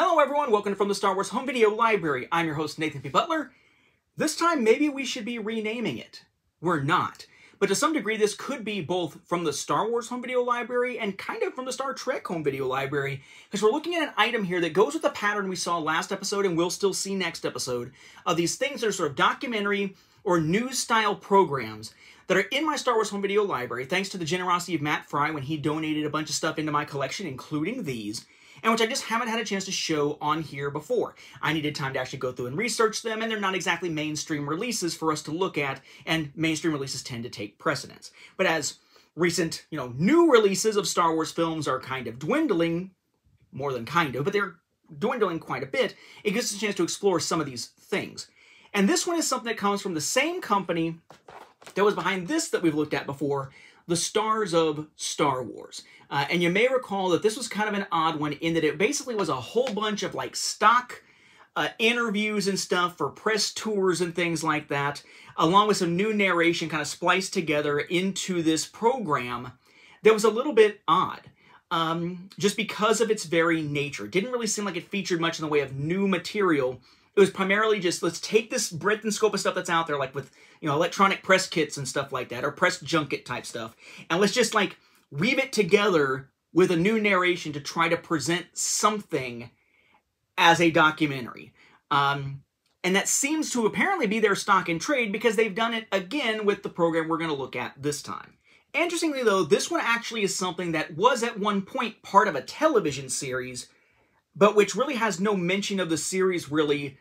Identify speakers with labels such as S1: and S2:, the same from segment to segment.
S1: Hello everyone, welcome from the Star Wars Home Video Library. I'm your host Nathan P. Butler. This time maybe we should be renaming it. We're not. But to some degree this could be both from the Star Wars Home Video Library and kind of from the Star Trek Home Video Library because we're looking at an item here that goes with the pattern we saw last episode and we'll still see next episode of these things that are sort of documentary or news style programs that are in my Star Wars Home Video Library thanks to the generosity of Matt Fry when he donated a bunch of stuff into my collection including these and which I just haven't had a chance to show on here before. I needed time to actually go through and research them, and they're not exactly mainstream releases for us to look at, and mainstream releases tend to take precedence. But as recent, you know, new releases of Star Wars films are kind of dwindling, more than kind of, but they're dwindling quite a bit, it gives us a chance to explore some of these things. And this one is something that comes from the same company that was behind this that we've looked at before, the stars of Star Wars. Uh, and you may recall that this was kind of an odd one in that it basically was a whole bunch of like stock uh, interviews and stuff for press tours and things like that, along with some new narration kind of spliced together into this program that was a little bit odd. Um, just because of its very nature. It didn't really seem like it featured much in the way of new material. It was primarily just, let's take this breadth and scope of stuff that's out there, like with you know, electronic press kits and stuff like that, or press junket type stuff. And let's just like weave it together with a new narration to try to present something as a documentary. Um, and that seems to apparently be their stock in trade because they've done it again with the program we're going to look at this time. Interestingly, though, this one actually is something that was at one point part of a television series, but which really has no mention of the series really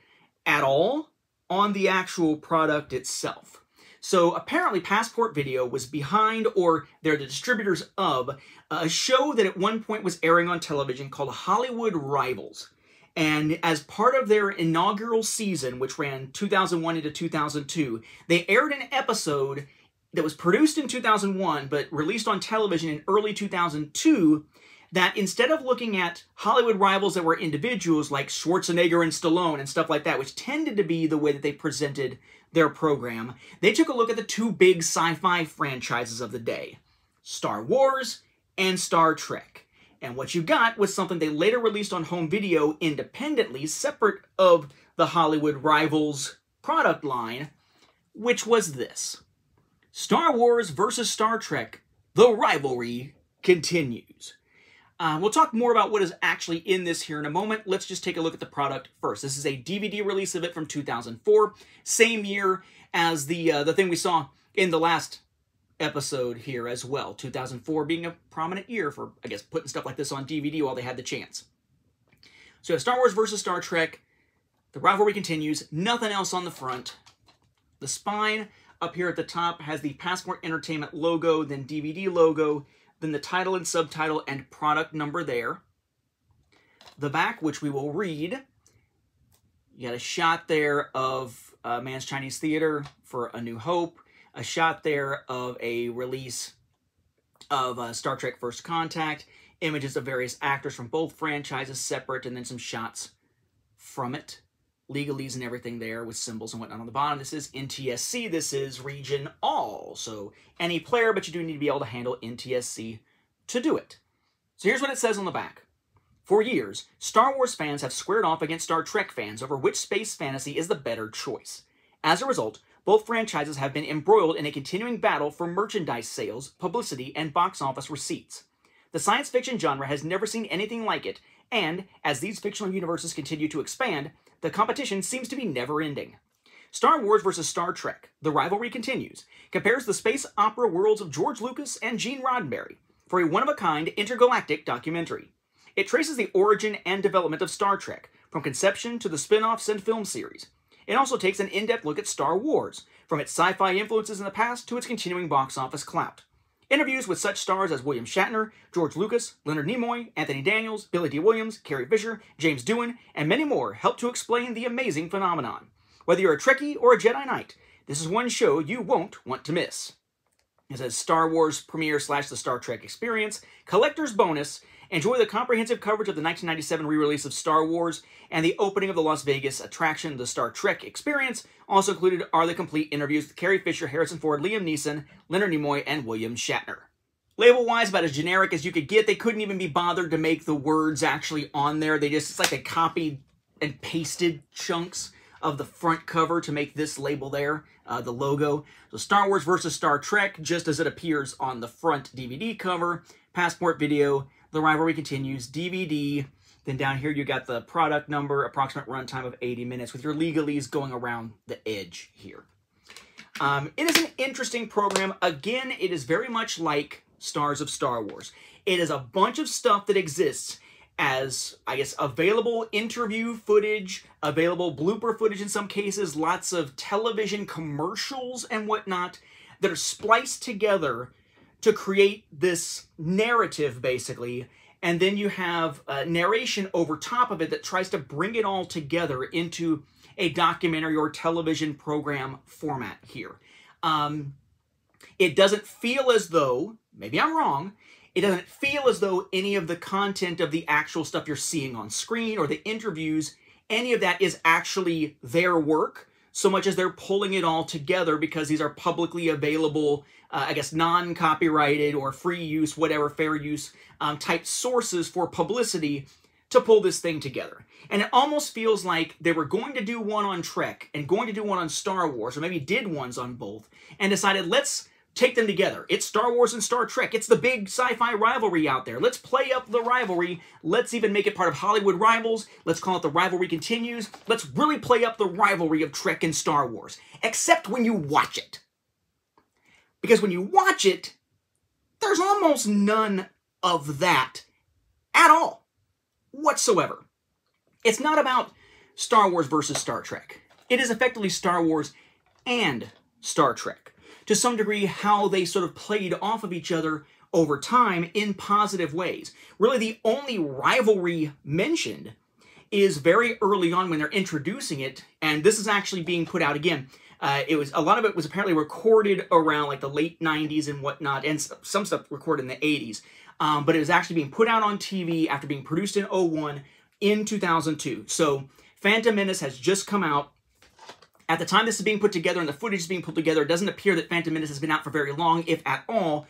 S1: at all on the actual product itself. So apparently Passport Video was behind, or they're the distributors of, a show that at one point was airing on television called Hollywood Rivals. And as part of their inaugural season, which ran 2001 into 2002, they aired an episode that was produced in 2001 but released on television in early 2002 that instead of looking at Hollywood rivals that were individuals like Schwarzenegger and Stallone and stuff like that, which tended to be the way that they presented their program, they took a look at the two big sci-fi franchises of the day, Star Wars and Star Trek. And what you got was something they later released on home video independently, separate of the Hollywood Rivals product line, which was this. Star Wars versus Star Trek, the rivalry continues. Uh, we'll talk more about what is actually in this here in a moment. Let's just take a look at the product first. This is a DVD release of it from 2004, same year as the uh, the thing we saw in the last episode here as well. 2004 being a prominent year for, I guess, putting stuff like this on DVD while they had the chance. So Star Wars versus Star Trek. The rivalry continues. Nothing else on the front. The spine up here at the top has the Passport Entertainment logo, then DVD logo, then the title and subtitle and product number there. The back, which we will read, you got a shot there of uh, Mann's Chinese Theater for A New Hope, a shot there of a release of uh, Star Trek First Contact, images of various actors from both franchises separate, and then some shots from it legalese and everything there with symbols and whatnot on the bottom. This is NTSC. This is region all. So any player, but you do need to be able to handle NTSC to do it. So here's what it says on the back. For years, Star Wars fans have squared off against Star Trek fans over which space fantasy is the better choice. As a result, both franchises have been embroiled in a continuing battle for merchandise sales, publicity, and box office receipts. The science fiction genre has never seen anything like it, and as these fictional universes continue to expand, the competition seems to be never ending. Star Wars vs. Star Trek, The Rivalry Continues, compares the space opera worlds of George Lucas and Gene Roddenberry for a one-of-a-kind intergalactic documentary. It traces the origin and development of Star Trek, from conception to the spin-offs and film series. It also takes an in-depth look at Star Wars, from its sci-fi influences in the past to its continuing box office clout. Interviews with such stars as William Shatner, George Lucas, Leonard Nimoy, Anthony Daniels, Billy Dee Williams, Carrie Fisher, James Doohan, and many more help to explain the amazing phenomenon. Whether you're a Trekkie or a Jedi Knight, this is one show you won't want to miss. It says Star Wars premiere slash the Star Trek experience, collector's bonus, Enjoy the comprehensive coverage of the 1997 re-release of Star Wars and the opening of the Las Vegas attraction, the Star Trek Experience. Also included are the complete interviews with Carrie Fisher, Harrison Ford, Liam Neeson, Leonard Nimoy, and William Shatner. label-wise, about as generic as you could get. They couldn't even be bothered to make the words actually on there. They just, it's like they copied and pasted chunks of the front cover to make this label there, uh, the logo. So Star Wars versus Star Trek, just as it appears on the front DVD cover. Passport video, the rivalry continues, DVD. Then down here you got the product number, approximate runtime of 80 minutes with your legalese going around the edge here. Um, it is an interesting program. Again, it is very much like Stars of Star Wars. It is a bunch of stuff that exists as, I guess, available interview footage, available blooper footage in some cases, lots of television commercials and whatnot that are spliced together to create this narrative, basically. And then you have narration over top of it that tries to bring it all together into a documentary or television program format here. Um, it doesn't feel as though, maybe I'm wrong, it doesn't feel as though any of the content of the actual stuff you're seeing on screen or the interviews, any of that is actually their work so much as they're pulling it all together because these are publicly available, uh, I guess, non-copyrighted or free use, whatever, fair use um, type sources for publicity to pull this thing together. And it almost feels like they were going to do one on Trek and going to do one on Star Wars, or maybe did ones on both, and decided, let's take them together. It's Star Wars and Star Trek. It's the big sci-fi rivalry out there. Let's play up the rivalry. Let's even make it part of Hollywood Rivals. Let's call it The Rivalry Continues. Let's really play up the rivalry of Trek and Star Wars. Except when you watch it. Because when you watch it, there's almost none of that at all whatsoever. It's not about Star Wars versus Star Trek. It is effectively Star Wars and Star Trek to some degree how they sort of played off of each other over time in positive ways. Really, the only rivalry mentioned is very early on when they're introducing it, and this is actually being put out again. Uh, it was a lot of it was apparently recorded around like the late 90s and whatnot, and some stuff recorded in the 80s. Um, but it was actually being put out on TV after being produced in 01 in 2002. So Phantom Menace has just come out. At the time this is being put together and the footage is being put together, it doesn't appear that Phantom Menace has been out for very long, if at all,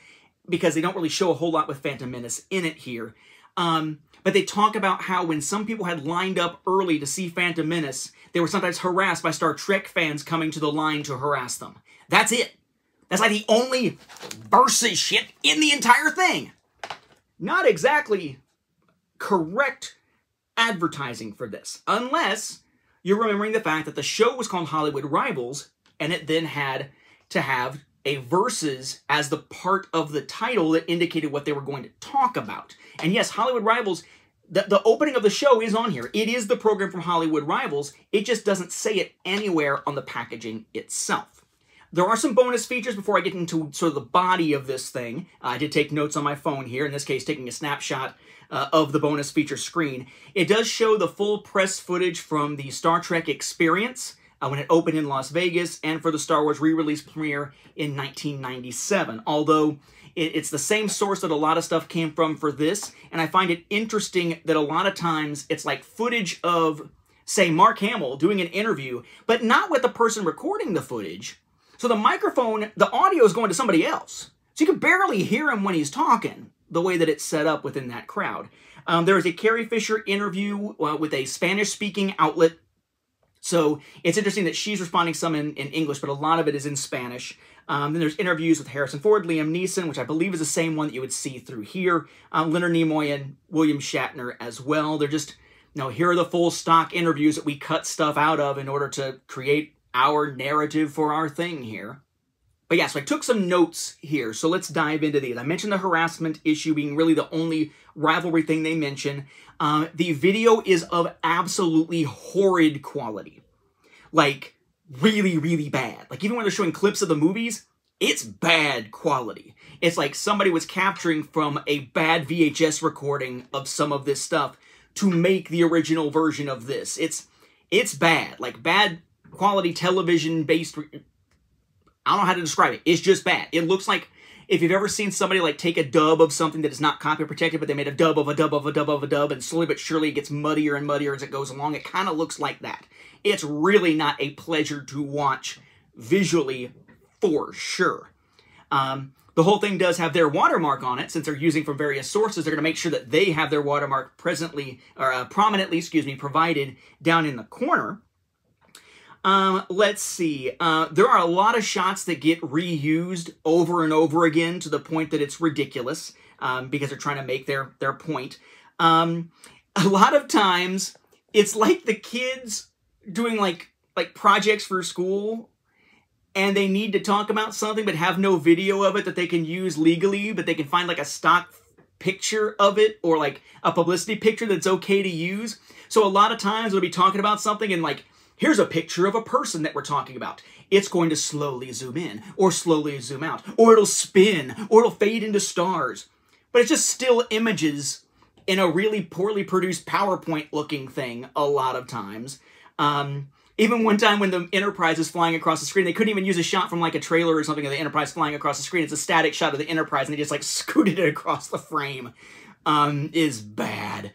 S1: because they don't really show a whole lot with Phantom Menace in it here. Um, but they talk about how when some people had lined up early to see Phantom Menace, they were sometimes harassed by Star Trek fans coming to the line to harass them. That's it. That's like the only versus shit in the entire thing. Not exactly correct advertising for this, unless you're remembering the fact that the show was called Hollywood Rivals, and it then had to have a versus as the part of the title that indicated what they were going to talk about. And yes, Hollywood Rivals, the, the opening of the show is on here. It is the program from Hollywood Rivals. It just doesn't say it anywhere on the packaging itself. There are some bonus features before I get into sort of the body of this thing. I did take notes on my phone here, in this case taking a snapshot uh, of the bonus feature screen. It does show the full press footage from the Star Trek experience uh, when it opened in Las Vegas and for the Star Wars re-release premiere in 1997. Although it, it's the same source that a lot of stuff came from for this, and I find it interesting that a lot of times it's like footage of, say, Mark Hamill doing an interview, but not with the person recording the footage. So the microphone, the audio is going to somebody else. So you can barely hear him when he's talking the way that it's set up within that crowd. Um, there is a Carrie Fisher interview uh, with a Spanish-speaking outlet. So it's interesting that she's responding some in, in English, but a lot of it is in Spanish. Um, then there's interviews with Harrison Ford, Liam Neeson, which I believe is the same one that you would see through here. Um, Leonard Nimoy and William Shatner as well. They're just, you know, here are the full stock interviews that we cut stuff out of in order to create our narrative for our thing here. But yeah, so I took some notes here, so let's dive into these. I mentioned the harassment issue being really the only rivalry thing they mention. Um, the video is of absolutely horrid quality. Like, really, really bad. Like, even when they're showing clips of the movies, it's bad quality. It's like somebody was capturing from a bad VHS recording of some of this stuff to make the original version of this. It's it's bad. Like, bad quality television based I don't know how to describe it. It's just bad. It looks like if you've ever seen somebody like take a dub of something that is not copy protected, but they made a dub of a dub of a dub of a dub, and slowly but surely it gets muddier and muddier as it goes along. It kind of looks like that. It's really not a pleasure to watch visually for sure. Um, The whole thing does have their watermark on it, since they're using from various sources. They're going to make sure that they have their watermark presently or uh, prominently, excuse me, provided down in the corner. Um, let's see. Uh, there are a lot of shots that get reused over and over again to the point that it's ridiculous um, because they're trying to make their their point. Um, a lot of times, it's like the kids doing like like projects for school and they need to talk about something but have no video of it that they can use legally, but they can find like a stock picture of it or like a publicity picture that's okay to use. So a lot of times we'll be talking about something and like, here's a picture of a person that we're talking about. It's going to slowly zoom in or slowly zoom out or it'll spin or it'll fade into stars. But it's just still images in a really poorly produced PowerPoint looking thing a lot of times. Um, even one time when the Enterprise is flying across the screen, they couldn't even use a shot from like a trailer or something of the Enterprise flying across the screen. It's a static shot of the Enterprise, and they just like scooted it across the frame. Um, is bad.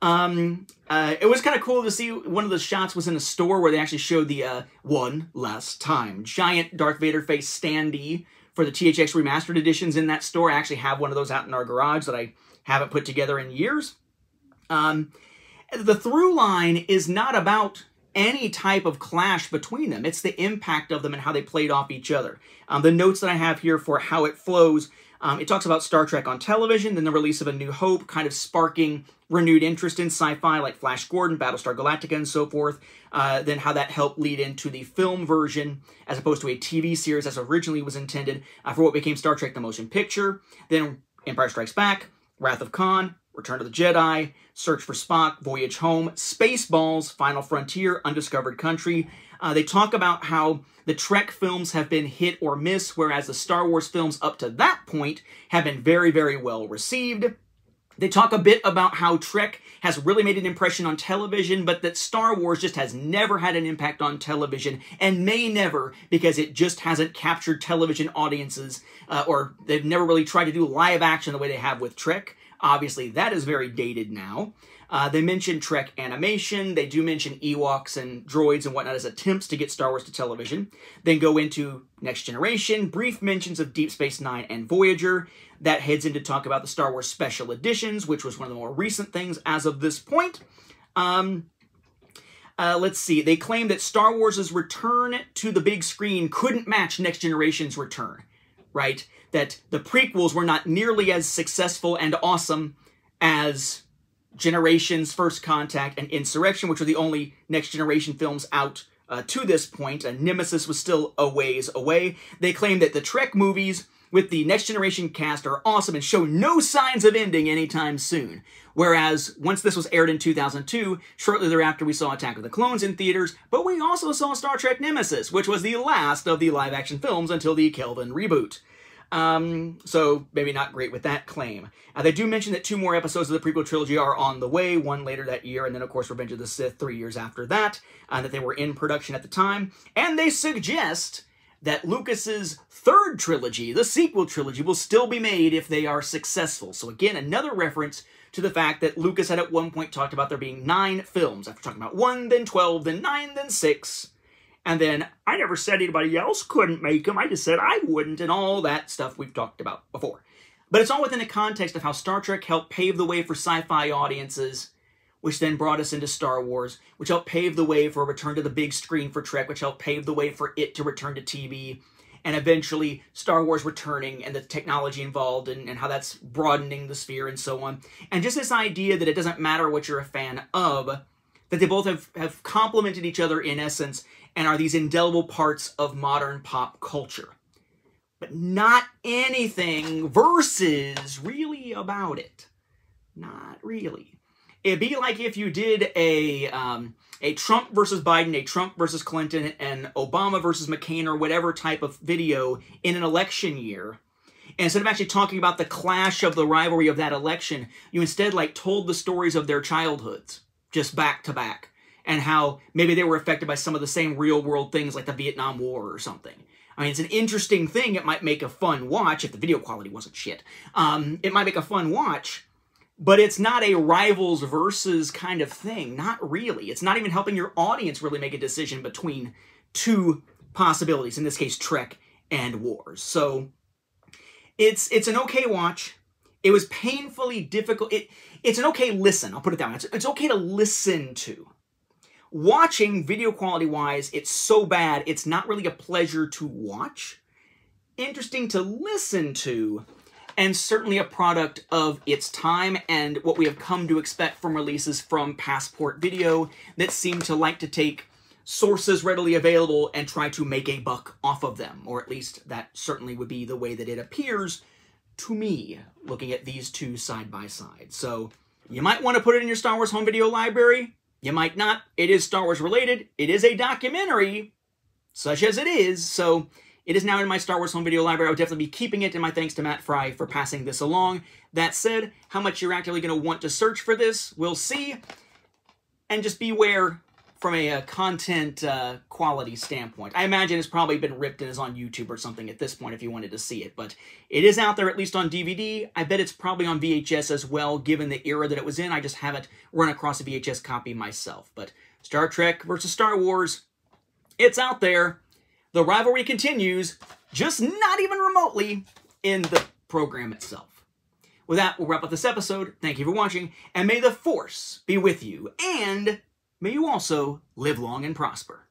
S1: Um, uh, it was kind of cool to see one of the shots was in a store where they actually showed the uh, one last time giant Darth Vader face standee for the THX remastered editions in that store. I actually have one of those out in our garage that I haven't put together in years. Um, the through line is not about any type of clash between them. It's the impact of them and how they played off each other. Um, the notes that I have here for how it flows, um, it talks about Star Trek on television, then the release of A New Hope, kind of sparking renewed interest in sci-fi like Flash Gordon, Battlestar Galactica, and so forth. Uh, then how that helped lead into the film version as opposed to a TV series as originally was intended uh, for what became Star Trek the Motion Picture. Then Empire Strikes Back, Wrath of Khan, Return of the Jedi, Search for Spock, Voyage Home, Spaceballs, Final Frontier, Undiscovered Country. Uh, they talk about how the Trek films have been hit or miss, whereas the Star Wars films up to that point have been very, very well received. They talk a bit about how Trek has really made an impression on television, but that Star Wars just has never had an impact on television and may never because it just hasn't captured television audiences uh, or they've never really tried to do live action the way they have with Trek. Obviously, that is very dated now. Uh, they mention Trek animation. They do mention Ewoks and droids and whatnot as attempts to get Star Wars to television. Then go into Next Generation, brief mentions of Deep Space Nine and Voyager. That heads into talk about the Star Wars Special Editions, which was one of the more recent things as of this point. Um, uh, let's see. They claim that Star Wars' return to the big screen couldn't match Next Generation's return, right? that the prequels were not nearly as successful and awesome as Generations, First Contact, and Insurrection, which were the only Next Generation films out uh, to this point. Nemesis was still a ways away. They claim that the Trek movies with the Next Generation cast are awesome and show no signs of ending anytime soon. Whereas, once this was aired in 2002, shortly thereafter we saw Attack of the Clones in theaters, but we also saw Star Trek Nemesis, which was the last of the live-action films until the Kelvin reboot. Um, so maybe not great with that claim. Uh, they do mention that two more episodes of the prequel trilogy are on the way, one later that year, and then of course Revenge of the Sith three years after that, uh, that they were in production at the time. And they suggest that Lucas's third trilogy, the sequel trilogy, will still be made if they are successful. So again, another reference to the fact that Lucas had at one point talked about there being nine films. After talking about one, then 12, then nine, then six. And then I never said anybody else couldn't make them. I just said I wouldn't and all that stuff we've talked about before. But it's all within the context of how Star Trek helped pave the way for sci-fi audiences, which then brought us into Star Wars, which helped pave the way for a return to the big screen for Trek, which helped pave the way for it to return to TV, and eventually Star Wars returning and the technology involved and, and how that's broadening the sphere and so on. And just this idea that it doesn't matter what you're a fan of, that they both have, have complemented each other in essence and are these indelible parts of modern pop culture. But not anything versus really about it. Not really. It'd be like if you did a um, a Trump versus Biden, a Trump versus Clinton, and Obama versus McCain, or whatever type of video in an election year. And instead of actually talking about the clash of the rivalry of that election, you instead like told the stories of their childhoods, just back to back and how maybe they were affected by some of the same real world things like the Vietnam War or something. I mean, it's an interesting thing. It might make a fun watch if the video quality wasn't shit. Um, it might make a fun watch, but it's not a rivals versus kind of thing. Not really. It's not even helping your audience really make a decision between two possibilities, in this case, Trek and Wars. So It's it's an okay watch. It was painfully difficult. It it's an okay listen. I'll put it that way. It's, it's okay to listen to. Watching video quality wise, it's so bad. It's not really a pleasure to watch. Interesting to listen to, and certainly a product of its time and what we have come to expect from releases from Passport Video that seem to like to take sources readily available and try to make a buck off of them, or at least that certainly would be the way that it appears to me, looking at these two side by side. So you might want to put it in your Star Wars home video library. You might not. It is Star Wars related. It is a documentary, such as it is. So it is now in my Star Wars home video library. I would definitely be keeping it, and my thanks to Matt Fry for passing this along. That said, how much you're actively going to want to search for this, we'll see. And just beware from a, a content uh, quality standpoint. I imagine it's probably been ripped and is on YouTube or something at this point if you wanted to see it, but it is out there at least on DVD. I bet it's probably on VHS as well, given the era that it was in. I just haven't run across a VHS copy myself. But Star Trek versus Star Wars, it's out there. The rivalry continues, just not even remotely in the program itself. With that, we'll wrap up this episode. Thank you for watching, and may the Force be with you, and May you also live long and prosper.